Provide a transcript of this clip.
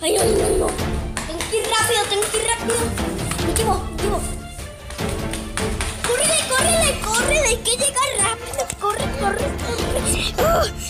Ay, no, no, no. Tengo que ir rápido, tengo que ir rápido. Me llevo, me llevo. Córrele, córrele, córrele. Hay que llegar rápido. Corre, corre, corre.